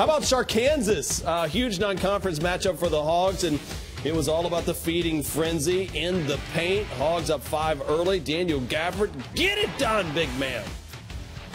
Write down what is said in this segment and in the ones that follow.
How about Sharkansas? A huge non-conference matchup for the Hogs, and it was all about the feeding frenzy in the paint. Hogs up five early. Daniel Gafford, get it done, big man.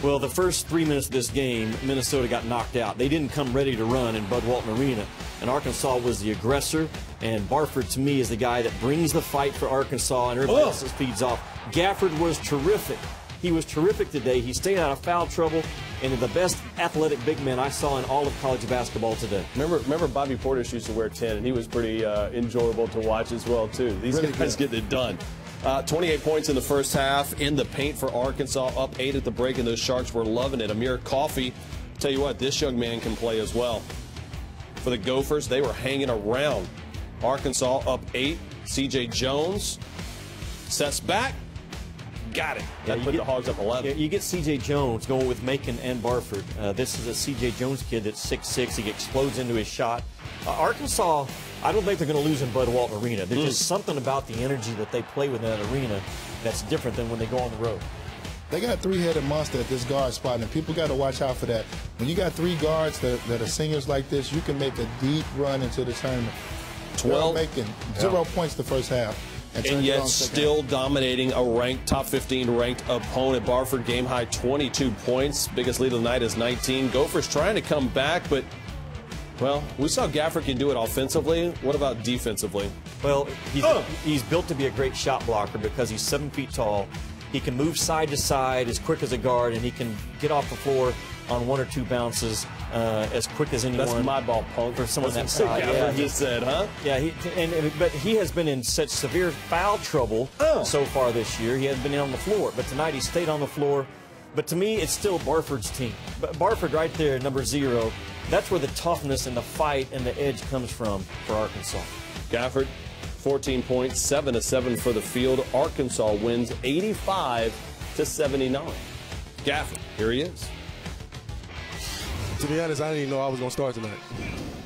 Well, the first three minutes of this game, Minnesota got knocked out. They didn't come ready to run in Bud Walton Arena. And Arkansas was the aggressor. And Barford, to me, is the guy that brings the fight for Arkansas, and everybody else feeds off. Gafford was terrific. He was terrific today. He stayed out of foul trouble and the best athletic big man I saw in all of college basketball today. Remember, remember Bobby Portis used to wear 10, and he was pretty uh, enjoyable to watch as well, too. These really guys good. getting it done. Uh, 28 points in the first half in the paint for Arkansas, up eight at the break, and those Sharks were loving it. Amir Coffey, tell you what, this young man can play as well. For the Gophers, they were hanging around. Arkansas up eight. C.J. Jones sets back, got it. That put get, the Hogs up 11. Yeah, you get C.J. Jones going with Macon and Barford. Uh, this is a C.J. Jones kid that's 6'6". He explodes into his shot. Uh, Arkansas, I don't think they're going to lose in Bud Walton Arena. There's mm. just something about the energy that they play with in that arena that's different than when they go on the road. They got three-headed monster at this guard spot, and people got to watch out for that. When you got three guards that, that are singers like this, you can make a deep run into the tournament. 12 making zero yeah. points the first half and, and yet still dominating a ranked top 15 ranked opponent. Barford game high 22 points. Biggest lead of the night is 19. Gophers trying to come back, but well, we saw Gafford can do it offensively. What about defensively? Well, he's, oh. he's built to be a great shot blocker because he's seven feet tall. He can move side to side as quick as a guard, and he can get off the floor on one or two bounces uh, as quick as anyone. That's my ball, punk. For someone that size. Yeah, he said, huh? Yeah, he, and, and, but he has been in such severe foul trouble oh. so far this year. He hasn't been on the floor, but tonight he stayed on the floor. But to me, it's still Barford's team. But Barford right there, number zero, that's where the toughness and the fight and the edge comes from for Arkansas. Gafford, 14 points, 7 to 7 for the field. Arkansas wins 85 to 79. Gafford, here he is to be honest, I didn't even know I was going to start tonight.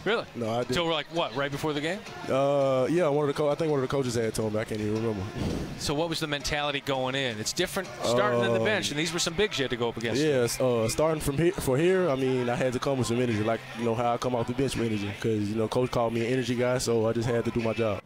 Really? No, I didn't. So we're like, what, right before the game? Uh, yeah, one of the I think one of the coaches had told me. I can't even remember. So what was the mentality going in? It's different starting uh, the bench, and these were some big shit to go up against. Yes, uh, starting from here for here, I mean, I had to come with some energy, like you know how I come off the bench with energy, because you know coach called me an energy guy, so I just had to do my job.